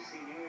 we've